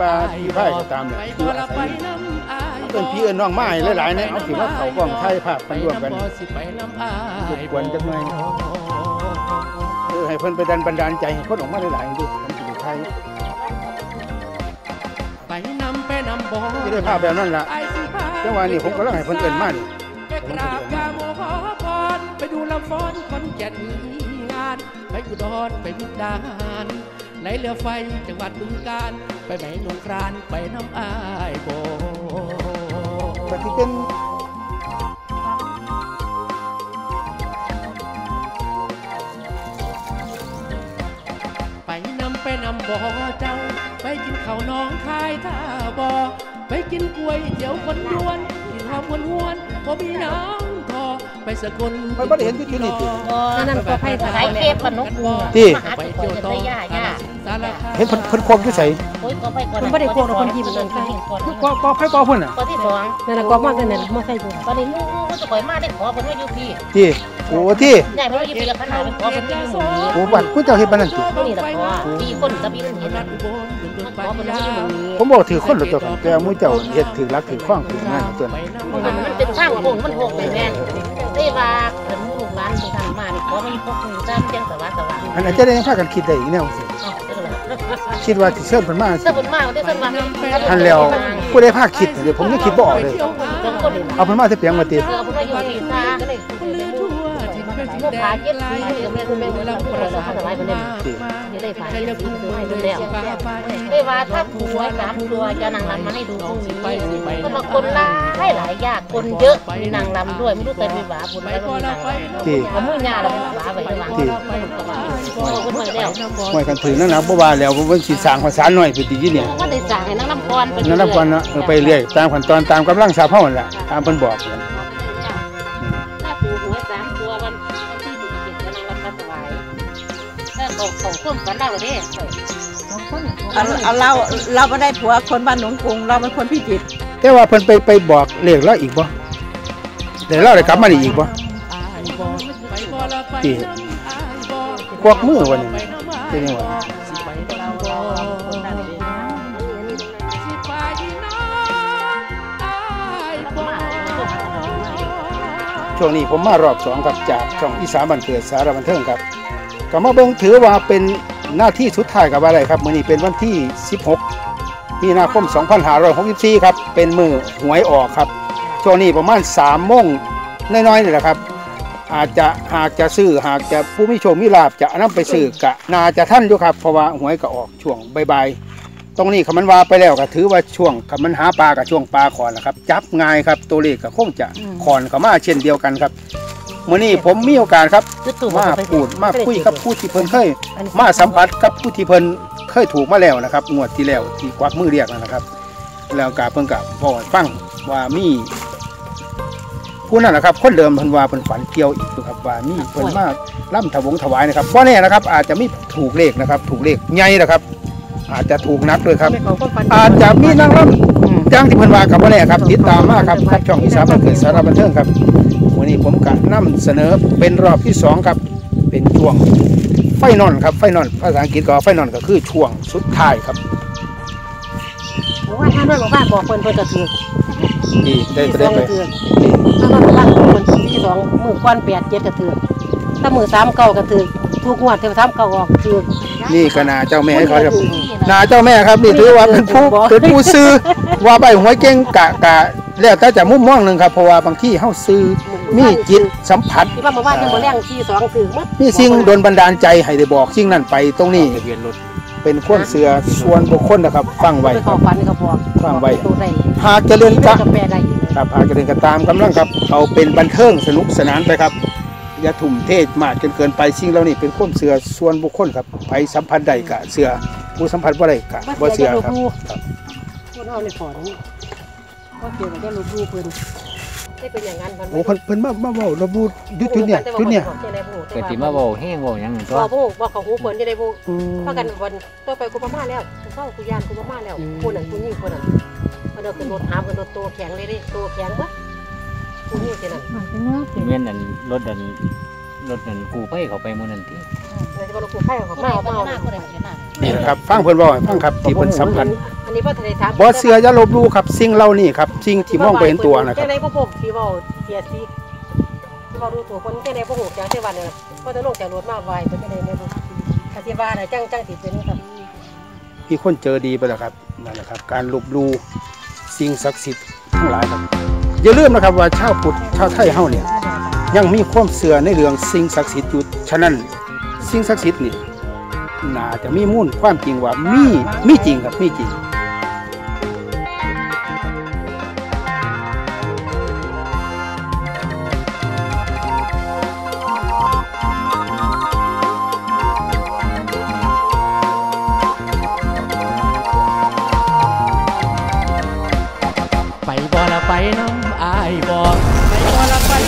ปลาผีพายก็ตามเนี่ยคืออาศัยเอิ้นพี่เอิ้นน้องไม้หลายๆเนี่ยเอาสิมาเข้ากล้องถ่ายภาพกันร่วมกันรบกวนจักหน่อยเออให้เพิ่นไปดันบันดาลใจให้คนออกมาหลายๆดูผมสิไทยไปนำไปนำบ่สิได้ภาพแบบนั้นล่ะไอ้สิพาจังหวะนี้ผมกำลังให้เพิ่นเอิ้นมานี่ไปกราบกาโมขอพรไปดูลำฟ้อนคอนแก่นงาน ไปอุดรไปมุกดาหาร ไหลเรือไฟจังหวัดบึงกาฬไปไหนลงกรานต์ไปน้ำอายโบก็สิเป็นไปนำไปนำบ่อเจ้า ไปกินข้าวน้องคายท่าบ่อไปกินกล้วยเดี๋ยวคนดวนกินหอมหวนหวนๆบ่มีน้ำทอ ไปสกลมันบ่ได้เห็นอยู่ที่นี่ตินั่นนั่นก็ไผ่สายเคฟกับนกกุ้งที่มาหาที่คนจะได้ย่าย่าสารคามเห็นเพิ่นเพิ่นควบอยู่ไสโอ้ยก็ไผ่ก่อนมันบ่ได้โกงหรอกคนที่มันเดินขึ้นก่อนก็ก็ไผก็เพิ่นน่ะก่อนที่สองนั่นน่ะก็มากนั่นน่ะมาใส่กูตอนนี้งูงูจะปล่อยมาได้ขอคนว่าอยู่พี่ที่โอ้ที่ใหญ่เพราะว่าอยู่พี่กับขนาดเป็นขอคนว่าอยู่หมู่นี้โอ้บัดกูเจ้าเฮ็ดปานนั้นติตัวนี้แหละขอพี่คนกับพี่นั่นเห็นนันะดอุบลดุนมันปัขอญคนว่าญาอยู่หมู่นี้ผมบอกถือคนละตัวกันแต่หมู่เจ้าเฮ็ดถือรักถือข้องถือนั่นตัวนั้นมันมันเป็นทางโค้งมันโค้งไปแม่ ได้ว่าเกิดลูกหลานที่ทำมานี่ขอไม่พกมือตามเจียงสวัสดิ์สวัสดิ์อันนั้นจะได้พากันคิดได้อีกแนวสิเอาเด้อล่ะคิดว่าสิเชิญเพิ่นมาสิเสื้อบุญมาได้เสื้อมาอันแล้วผู้ใดพาคิดเดี๋ยวผมยังคิดบ่ออกเลย จงคนเอาเพิ่นมาสิเปียงมาติเสื้อบุญมาอยู่พี่ซาก็เลยคนลือทุ กแดขาเย็ดสีนี่ก็ไม่อไม่รู้ลำผู้ประสาทไรทมาเนี่ยจะได้ฝ่ายที่ซื้อให้ดูแล้วไม่ว่าถ้าผูกไว้สามตัวจะนางรำมาให้ดูพรุ่งนี้ก็มาคนร้ายหลายยากคนเยอะนางรำด้วยไม่รู้เคยมีหวาบุญอะไรไม่มีนางรำที่เอามือยาเราเป็นหวาไปวางคนใหม่แล้วห่กันถือนั่นนะบ่ว่าแล้วผมสิสร้างภาษาหน่อยไปดีเนี่ยก็ได้สั่งให้นางรำกรไปนั่นนับก่อนเนาะไปเรื่อยตามขั้นตอนตามกำลังทรัพย์เฮานั่นล่ะตามเพิ่นบอก เราเลยเอาเอาเราเราบ่ได้ผัวคนบ้านหนองกรุงเราเป็นคนพิจิตรแต่ว่าเพิ่นไปไปบอกเลขเราอีกบ่ได้เราได้กลับมานี่อีกบ่ที่ควักมือวะนี่เป็นยังไงวะช่วงนี้ผมมารอบสองครับจากช่องอีสานบันเกิดสารบันเทิงครับก็มาเบิ่งถือว่าเป็น หน้าที่สุดท้ายกับอะไรครับมื้อนี้เป็นวันที่ 16 มีนาคม 2564 ครับ เป็นมือหวยออกครับช่วงนี้ประมาณ3โมงน้อยๆนี่แหละครับ อาจจะหากจะซื้อหากจะผู้มีโชคมีลาบจะนำไปซื้อกะนาจะท่านอยู่ครับเพราะว่าหวยก็ออกช่วงบ่ายๆตรงนี้คำมันว่าไปแล้วก็ถือว่าช่วงคำมันหาปลากับช่วงปลาขอนนะครับ จับง่ายครับตัวเลขก็คงจะขอนเข้ามาเช่นเดียวกันครับ มื้อนี้ผมมีโอกาสครับมาพูดมาคุยกับผู้ที่เพิ่นเคย มาสัมผัสกับผู้ที่เพิ่นเคยถูกมาแล้วนะครับ งวดที่แล้วที่กวักมือเรียกนั่นนะครับ แล้วกาเพิ่นกับบอกให้ฟังว่ามีผู้นั้นนะครับคนเดิมเพิ่นว่าเพิ่นฝันเกี่ยวอีกอยู่ครับว่ามีเพิ่นมาล่ำถวงถวายนะครับเพราะนี่นะครับ อาจจะมีถูกเลขนะครับ ถูกเลขใหญ่นะครับ อาจจะถูกนักเลยครับเป็นของคนฝันอาจจะมีนางรำจ้างที่เพิ่นว่ากับบ่แน่ครับติดตามมาครับครับช่องอีสานบันเกิดสารบันเทิงครับวั นนี้ผมก็นำเสนอเป็นรอบที่สองครับเป็นช่วงไฟนอนครับไฟนอนภาษาอังกฤษก็ไฟนอนก็คือช่วงสุดท้ายครับบอกว่าท่านด้วยบอกว่าบอกเพิ่นเพิ่นก็ถือที่ได้ที่แสสดองงไปก็ถือถ้ามันบอกว่าเพิ่นที่สองมือก้อนแปดเจ็ดก็ถือถ้ามือสามเก้าก็ถือทุกงวดเท่าสามเก้าออกถือนี่ก็นาเจ้าแม่ครับนาเจ้าแม่ครับนี่ถือว่าเป็นผู้เป็นผู้ซื้อว่าใบหวยเก่งกะกะ แล้วแต่จะมุมมองหนึ่งครับเพราะว่าบางที่เฮาซื้อมีจิตสัมผัสที่ว่าบอกว่าจะบ่แรงที่สองถือหมดมีสิ่งโดนบันดาลใจให้ได้บอกสิ่งนั้นไปตรงนี้เป็นความเสือส่วนบุคคลนะครับ ฟังไว้ไปคเข้ารับฝันก็บอกฟังไว้ตัวใดหากเจริญกะกาแฟใดครับหากเจริญกะตามกำลังครับเอาเป็นบันเทิงสนุกสนานไปครับอย่าทุ่มเทมากจนเกินไปสิ่งเหล่านี้เป็นความเสือส่วนบุคคลครับไปสัมผัสใดกะเสือผู้สัมผัสบ่ได้กะบ่เสือครับ ก็เกี่ยวกับเรื่องลูกดูเพิ่นได้เป็นอย่างนั้นโอ้เพิ่นเพิ่นมามาเว้าระบุยุดจุดเนี่ยจุดเนี่ยก็สิมาบอกแห้งบอกหยังตัวบอกผู้บอกเขาหูเพิ่นจะได้บ่อืมพากันวันต่อไปกูมาแล้วกูเข้ากูยานกูมาแล้วกูนั่นกูนี่กูนั่นมาเดินขึ้นรถหามกันรถตัวแข็งเลยดิตัวแข็งบ่กูนี่สินั่นเม่นอันรถอันรถอันกูไปเขาไปมื้อนั้นติแล้วจะบอกกูไข่เขาเมาเมาเมาเมาหน้าคนใดคนหน้านี่แหละครับฟังเพิ่นเว้าให้ฟังครับที่เพิ่นสัมผัส อันนี้พ่อทะเลถามบ่เสืออย่าลบหลู่ครับ สิ่งเหล่านี้ครับ สิ่งที่มองบ่เห็นตัวนะครัแค่บไหนพ่อพกที่เว้าเสียสีที่เว้าดูถูกคนแค่ไหนพ่อหูจังเทวันเนี่ยพ่อจะลงจากรถมาไหวเพิ่นแค่ไหนเนี่ยบ่คาสิว่าน่ะจังจังสิเป็นครับมีคนเจอดีไปแล้วครับนั่นแหละครับ การลบหลู่สิ่งศักดิ์สิทธิ์ทั้งหลายครับอย่าลืมนะครับว่าชาวพุทธชาวไทยเฮาเนี่ยยังมีความเสื่อในเรื่องสิ่งศักดิ์สิทธิ์อยู่ฉะนั้นสิ่งศักดิ์สิทธิ์นี่น่าจะมีมูลความจริงว่ามีมีจริงครับมีจริง ai bỏ. Hãy qua là phải